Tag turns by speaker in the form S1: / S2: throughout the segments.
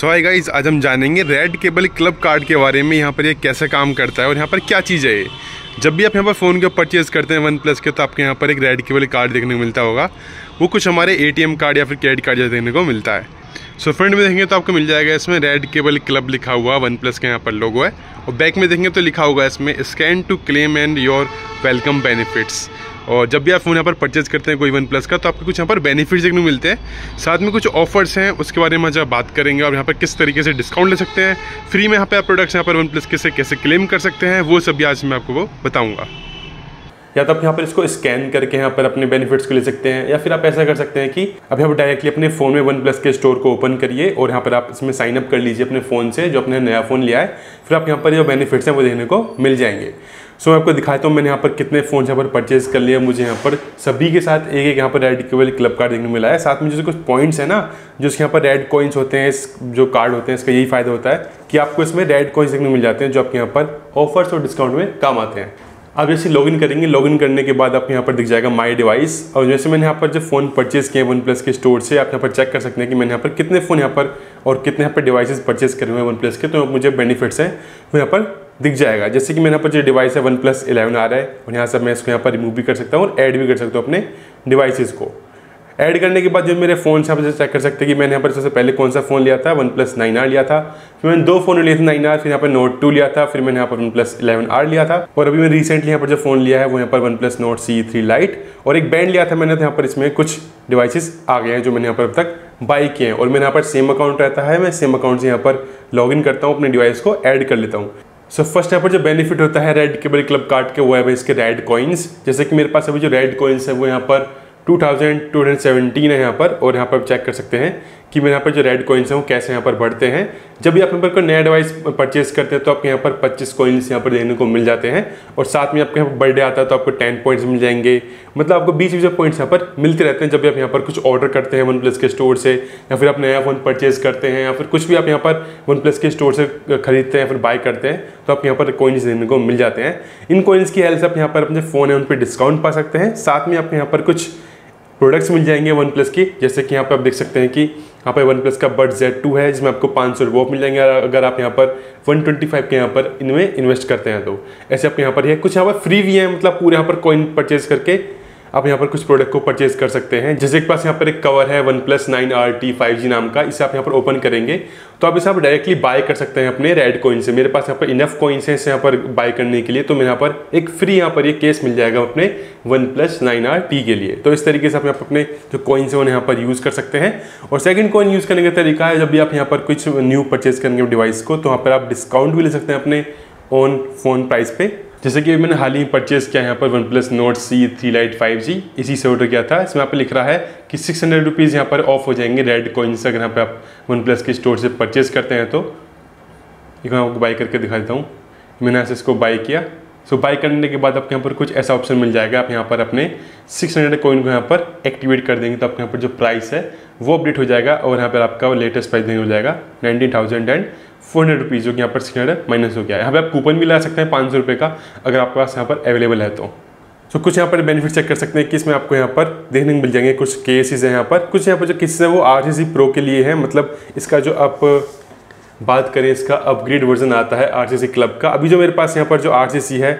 S1: सो hi guys आज हम जानेंगे रेड केबल क्लब कार्ड के बारे में यहाँ पर ये कैसे काम करता है और यहाँ पर क्या चीज़ है जब भी आप यहाँ पर फ़ोन के परचेज़ करते हैं वन प्लस के तो आपके यहाँ पर एक रेड केबल कार्ड देखने को मिलता होगा। वो कुछ हमारे एटीएम कार्ड या फिर क्रेडिट कार्ड जैसे देखने को मिलता है। सो so, फ्रंट में देखेंगे तो आपको मिल जाएगा इसमें रेड केबल क्लब लिखा हुआ वन प्लस का यहाँ पर लोगो है। और बैक में देखेंगे तो लिखा होगा इसमें scan to claim and your welcome benefits और जब भी आप फ़ोन यहाँ पर परचेज करते हैं कोई वन प्लस का तो आपको कुछ यहाँ पर बेनिफिट्स देखने को मिलते हैं। साथ में कुछ ऑफर्स हैं, उसके बारे में आज बात करेंगे और यहाँ पर किस तरीके से डिस्काउंट ले सकते हैं। फ्री में यहाँ पर आप प्रोडक्ट्स यहाँ पर वन प्लस के से कैसे क्लेम कर सकते हैं, वो सब भी आज मैं आपको बताऊँगा। या तो आप यहाँ पर इसको स्कैन करके यहाँ पर अपने बेनिफिट्स को ले सकते हैं, या फिर आप ऐसा कर सकते हैं कि अब यहाँ पर डायरेक्टली अपने फ़ोन में वन प्लस के स्टोर को ओपन करिए और यहाँ पर आप इसमें साइन अप कर लीजिए अपने फ़ोन से, जो अपने नया फ़ोन लिया है। फिर आप यहाँ पर जो बेनिफिट्स हैं, वो देखने को मिल जाएँगे। सो मैं आपको दिखाता हूँ मैंने यहाँ पर कितने फ़ोन यहाँ पर परचेज कर लिए मुझे यहाँ पर सभी के साथ एक एक यहाँ पर रेड केवल क्लब कार्ड देखने मिला है साथ में जो कुछ पॉइंट्स है ना जो यहाँ पर रेड कॉइन्स होते हैं इस जो कार्ड होते हैं इसका यही फ़ायदा होता है कि आपको इसमें रेड कॉइन्स देखने को मिल जाते हैं जो आपके यहाँ पर ऑफर्स और डिस्काउंट में काम आते हैं आप जैसे लॉगिन करेंगे लॉगिन करने के बाद आपको यहाँ पर दिख जाएगा माई डिवाइस और जैसे मैंने यहाँ पर जो फ़ोन परचेज किए वन प्लस के स्टोर से आप यहाँ पर चेक कर सकते हैं कि मैंने यहाँ पर कितने फ़ोन यहाँ पर और कितने यहाँ पर डिवाइसेस परचेज करे हुए हैं वन प्लस के तो मुझे बेनिफिट्स हैं वो यहाँ पर दिख जाएगा जैसे कि मेरे यहाँ पर जो डिवाइस है वन प्लस इलेवन आ रहा है और यहाँ से मैं इसको यहाँ पर रिमूव भी कर सकता हूँ और ऐड भी कर सकता हूँ अपने डिवाइसेस को ऐड करने के बाद जो मेरे फ़ोन से आप जैसे चेक कर सकते हैं कि मैंने यहाँ पर सबसे पहले कौन सा फ़ोन लिया था वन प्लस नाइन आर लिया था फिर मैंने दो फ़ोन लिए थे नाइन आर फिर यहाँ पर नोट टू लिया था फिर मैंने यहाँ पर वन प्लस इलेवन आर लिया था और अभी मैंने रिसेंटली यहाँ पर जो फ़ोन लिया है वो यहाँ पर one plus Nord CE three lite और एक बैंड लिया था मैंने तो यहाँ पर इसमें कुछ डिवाइसेस आ गए हैं जो मैंने यहाँ पर अब तक बाई किए हैं और मेरे यहाँ पर सेम अकाउंट रहता है मैं सेम अकाउंट से यहाँ पर लॉग इन करता हूँ अपने डिवाइस को ऐड कर लेता हूँ सो फ़र्स्ट यहाँ पर जो बेनिफिट होता है रेड केबल क्लब कार्ड के, वो है इसके रेड कॉइन्स जैसे कि मेरे पास अभी जो रेड कॉइन्स है, वो यहाँ पर 2217 है यहाँ पर और यहाँ पर आप चेक कर सकते हैं कि मेरे यहाँ पर जो रेड कॉइन्स हैं वो कैसे यहाँ पर बढ़ते हैं जब भी आप यहाँ पर कोई नया डिवाइस परचेज करते हैं तो आपके यहाँ पर 25 कॉइन्स यहाँ पर देने को मिल जाते हैं और साथ में आपके यहाँ पर बर्थडे आता है तो आपको 10 पॉइंट्स मिल जाएँगे मतलब आपको बीस बीस पॉइंट्स यहाँ पर मिलते रहते हैं जब भी आप यहाँ पर कुछ ऑर्डर करते हैं वन प्लस के स्टोर से या फिर आप नया फ़ोन परचेज करते हैं या फिर कुछ भी आप यहाँ पर वन प्लस के स्टोर से खरीदते हैं या फिर बाय करते हैं तो आप यहाँ पर कॉइन्स देने को मिल जाते हैं इन कॉइन्स की हेल्प से आप यहाँ पर अपने फ़ोन है उन पर डिस्काउंट पा सकते हैं साथ में आपके यहाँ पर कुछ प्रोडक्ट्स मिल जाएँगे वन प्लस की। जैसे कि यहाँ पर आप देख सकते हैं कि यहाँ पर वन प्लस का बट जेड टू है, जिसमें आपको पाँच सौ रुपये मिल जाएँगे। अगर आप यहाँ पर वन ट्वेंटी फाइव के यहाँ पर इनमें इन्वेस्ट करते हैं तो। ऐसे आपके यहाँ पर है। कुछ यहाँ पर फ्री भी है मतलब पूरे यहाँ पर कॉइन परचेज करके। आप यहाँ पर कुछ प्रोडक्ट को परचेज कर सकते हैं जैसे के पास यहाँ पर एक कवर है one plus nine RT five G जी नाम का इसे आप यहाँ पर ओपन करेंगे तो आप इसे आप डायरेक्टली बाय कर सकते हैं अपने रेड कोइन से मेरे पास यहाँ पर इनफ कोइंस है इसे यहाँ पर बाय करने के लिए तो मेरे यहाँ पर एक फ्री यहाँ पर ये केस मिल जाएगा अपने one plus nine R T के लिए तो इस तरीके से आप यहाँ पर अपने जो कोइंस हैं उन्हें यहाँ पर यूज़ कर सकते हैं और सेकंड कोइन यूज़ करने का तरीका है जब भी आप यहाँ पर कुछ न्यू परचेज करेंगे डिवाइस को तो वहाँ पर आप डिस्काउंट भी ले सकते हैं अपने ऑन फ़ोन प्राइस पे जैसे कि मैंने हाल ही परचेज किया यहाँ पर one plus Nord CE three lite five G इसी से ऑर्डर किया था। इसमें यहाँ पर लिख रहा है कि सिक्स हंड्रेड रुपीज़ यहाँ पर ऑफ़ हो जाएँगे रेड कोइंस अगर यहाँ पर आप वन प्लस के स्टोर से परचेज करते हैं तो। एक मैं आपको बाई करके दिखा देता हूँ। मैंने ऐसे इसको बाई किया। सो बाई करने के बाद आपके यहाँ पर कुछ ऐसा ऑप्शन मिल जाएगा। आप यहाँ पर अपने सिक्स हंड्रेड कोइन को यहाँ पर एक्टिवेट कर देंगे तो आपके यहाँ पर जो प्राइस है वो अपडेट हो जाएगा और यहाँ पर आपका लेटेस्ट प्राइस हो जाएगा। Nineteen thousand and four hundred rupees जो कि यहाँ पर सिक्स हंड्रेड माइनस हो गया है। यहाँ पे आप कूपन भी ला सकते हैं पाँच सौ रुपये का अगर आपके पास यहाँ पर अवेलेबल है तो। सो so, कुछ यहाँ पर बेनिफिट चेक कर सकते हैं कि इसमें आपको यहाँ पर देखने को मिल जाएँगे। कुछ केसेस हैं यहाँ पर। कुछ यहाँ पर जो केसेस हैं वो आर सी सी प्रो के लिए हैं। मतलब इसका जो आप बात करें इसका अपग्रेड वर्जन आता है आर सी सी क्लब का। अभी जो मेरे पास यहाँ पर जो आर सी सी है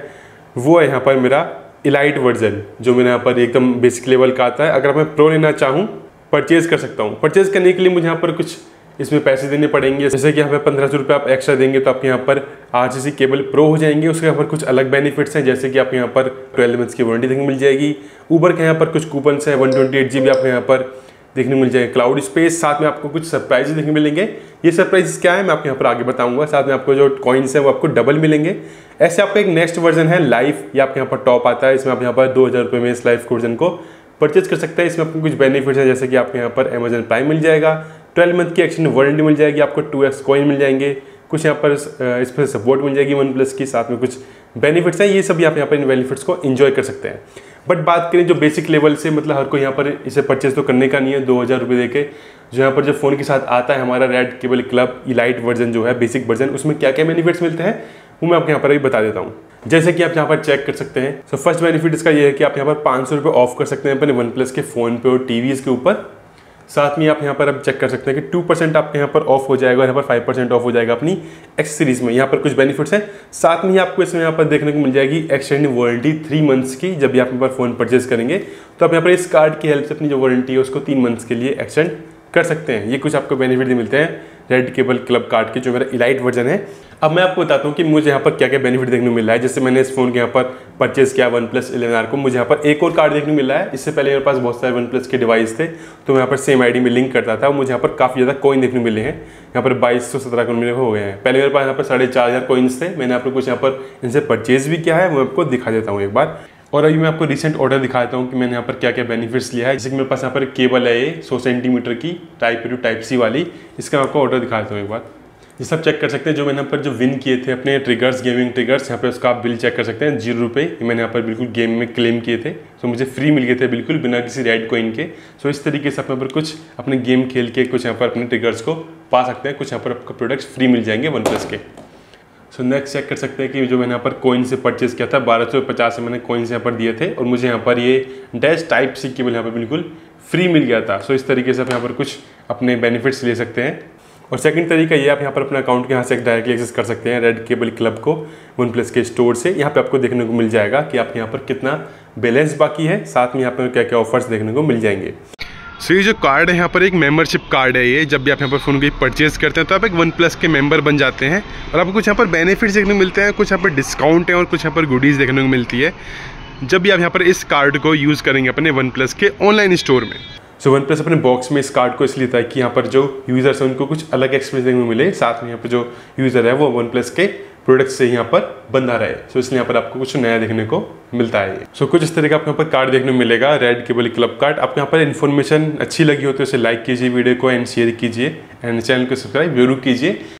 S1: वो है यहाँ पर मेरा इलाइट वर्जन जो मेरे यहाँ पर एकदम बेसिक लेवल का आता है। अगर मैं प्रो लेना चाहूँ परचेज कर सकता हूँ। परचेज करने के लिए मुझे यहाँ पर कुछ इसमें पैसे देने पड़ेंगे। जैसे कि यहाँ पे पंद्रह सौ रुपये आप एक्स्ट्रा देंगे तो आपके यहाँ पर आर सी केबल प्रो हो जाएँगे। उसके यहाँ पर कुछ अलग बेनिफिट्स हैं, जैसे कि आपके यहाँ पर ट्वेल्व मंथ्स की वारंटी देखने मिल जाएगी। ऊबर के यहाँ पर कुछ कूपन्स हैं one twenty eight G B आपके यहाँ पर देखने मिल जाएगा। क्लाउड स्पेस साथ में आपको कुछ सरप्राइजेस देखने मिलेंगे। ये सरप्राइजेस क्या है, मैं आपको यहाँ पर आगे बताऊँगा। साथ में आपको जो कॉइन्स हैं, वो आपको डबल मिलेंगे। ऐसे आपका एक नेक्स्ट वर्जन है लाइफ ये आपके यहाँ पर टॉप आता है। इसमें आप यहाँ पर दो हज़ार रुपये में इस लाइफ वर्जन को परचेज कर सकते हैं। इसमें आपको कुछ बेनिफिट्स है, जैसे कि आपके यहाँ पर अमेजन प्राइम मिल जाएगा। ट्वेल्व मंथ की एक्सटेंड वारंटी मिल जाएगी, आपको टू एक्स कॉइन मिल जाएँगे। कुछ यहाँ पर इस पर सपोर्ट मिल जाएगी वन प्लस की, साथ में कुछ बेनिफिट्स हैं। ये सब आप यहाँ पर इन बेनिफिट्स को इन्जॉय कर सकते हैं। बट बात करें जो बेसिक लेवल से मतलब हर कोई यहाँ पर इसे परचेज तो करने का नहीं है, दो हज़ार रुपये दे के जो यहाँ पर जो फ़ोन के साथ आता है हमारा red cable club elite version जो है बेसिक वर्जन उसमें क्या क्या बेनिफिट्स मिलते हैं, वो मैं आपको यहाँ पर अभी बता देता हूँ। जैसे कि आप यहाँ पर चेक कर सकते हैं। सो फ़र्स्ट बेनिफिट इसका ये है कि आप यहाँ पर पाँच सौ रुपये ऑफ़ कर सकते हैं अपने वन प्लस के फ़ोन पे और टीवीज़ के ऊपर। साथ में आप यहाँ पर अब चेक कर सकते हैं कि टू परसेंट आपके यहाँ पर ऑफ़ हो जाएगा यहाँ पर फाइव परसेंट ऑफ़ हो जाएगा अपनी एक्स सीरीज़ में। यहाँ पर कुछ बेनिफिट्स हैं। साथ में ही आपको इसमें यहाँ पर देखने को मिल जाएगी एक्सटेंड वारंटी थ्री मंथ्स की, जब भी आप यहाँ पर फ़ोन परचेज करेंगे। तो आप यहाँ पर इस कार्ड की हेल्प से अपनी जो वारंटी है, उसको तीन मंथ्स के लिए एक्सटेंड कर सकते हैं। ये कुछ आपको बेनिफिट भी मिलते हैं। रेड केबल क्लब कार्ड के जो मेरा इलाइट वर्जन है। अब मैं आपको बताता हूँ कि मुझे यहाँ पर क्या क्या बेनिफिट देखने को मिल रहा है। जैसे मैंने इस फ़ोन के यहाँ पर परचेज किया वन प्लस इलेवन आर को। मुझे यहाँ पर एक और कार्ड देखने को मिल रहा है। इससे पहले मेरे पास बहुत सारे वन प्लस के डिवाइस थे। तो मैं यहाँ पर सेम आईडी में लिंक करता था। मुझे यहाँ पर काफ़ी ज़्यादा कॉइन देखने मिले हैं। यहाँ पर बाईस सौ सत्रह कॉइन हो गए हैं। पहले मेरे पास यहाँ पर साढ़े चार हज़ार कॉइन्स थे। मैंने आपको कुछ यहाँ पर इनसे परचेज भी किया है। मैं आपको दिखा देता हूँ एक बार। और अभी मैं आपको रिसेंट ऑर्डर दिखा देता हूँ कि मैंने यहाँ पर क्या क्या बेनिफिट्स लिया है। जैसे कि मेरे पास यहाँ पर केबल है ये, सौ सेंटीमीटर की टाइप टू टाइप सी वाली। इसका मैं आपको ऑर्डर दिखा देता हूँ एक बार। ये सब चेक कर सकते हैं, जो मैंने यहाँ पर जो विन किए थे अपने ट्रिगर्स गेमिंग ट्रिगर्स यहाँ पर उसका आप बिल चेक कर सकते हैं ज़ीरो रुपये मैंने यहाँ पर बिल्कुल गेम में क्लेम किए थे। तो मुझे फ्री मिल गए थे बिल्कुल, बिना किसी रेड कोइन के। सो इस तरीके से आप यहाँ पर कुछ अपने गेम खेल के, कुछ यहाँ पर अपने ट्रिगर्स को पा सकते हैं। कुछ यहाँ पर आपको प्रोडक्ट्स फ्री मिल जाएँगे वन प्लस के। सो नेक्स्ट चेक कर सकते हैं कि जो मैंने यहाँ पर कोइन से परचेज किया था, बारह सौ पचास से मैंने कोइंस यहाँ पर दिए थे और मुझे यहाँ पर ये डैश टाइप सी केबल यहाँ पर बिल्कुल फ्री मिल गया था। सो इस तरीके से आप यहाँ पर कुछ अपने बेनिफिट्स ले सकते हैं। और सेकंड तरीका ये, आप यहाँ पर अपने अकाउंट के यहाँ से डायरेक्टली एक्सेस कर सकते हैं रेड केबल क्लब को वन प्लस के स्टोर से। यहाँ पे आपको देखने को मिल जाएगा कि आपके यहाँ पर कितना बैलेंस बाकी है। साथ में यहाँ पर क्या क्या ऑफर्स देखने को मिल जाएँगे। सो ये जो कार्ड है, यहाँ पर एक मेंबरशिप कार्ड है ये, जब भी आप यहाँ पर फ़ोन की परचेज करते हैं तो आप एक वन प्लस के मेंबर बन जाते हैं और आपको कुछ यहाँ पर बेनिफिट्स देखने को मिलते हैं, कुछ यहाँ पर डिस्काउंट है और कुछ यहाँ पर गुडीज़ देखने को मिलती है। जब भी आप यहाँ पर इस कार्ड को यूज़ करेंगे अपने वन प्लस के ऑनलाइन स्टोर में। सो वन प्लस अपने बॉक्स में इस कार्ड को इसलिए था कि यहाँ पर जो यूज़र्स हैं, उनको कुछ अलग एक्सपीरियंस देखने को मिले। साथ में यहाँ पर जो यूज़र है, वो वन प्लस के प्रोडक्ट से यहाँ पर बंधा रहे। सो इसलिए यहाँ पर आपको कुछ नया देखने को मिलता है सो कुछ इस तरह का आपको यहाँ पर कार्ड देखने को मिलेगा रेड केबल क्लब कार्ड आपको यहाँ पर इन्फॉर्मेशन अच्छी लगी हो तो इसे लाइक कीजिए वीडियो को एंड शेयर कीजिए। एंड चैनल को सब्सक्राइब ज़रूर कीजिए।